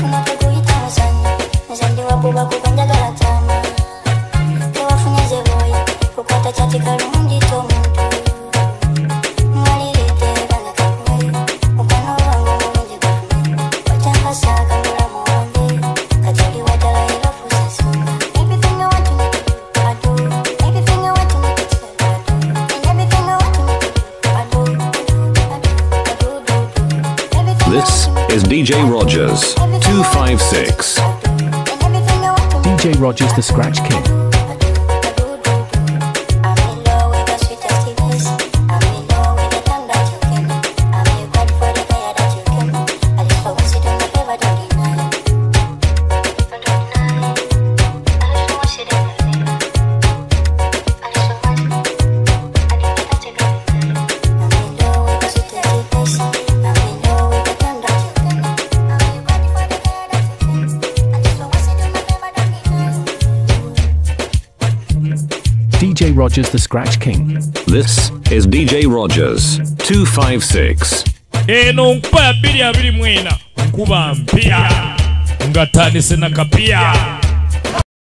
Como te cuidamos, años, nos han llevado a is DJ Rogers 256. DJ Rogers the Scratch King. DJ Rogers the Scratch King. This is DJ Rogers 256. eno nkuba ya abiri mwena nkuba mpya nga tandise nakapya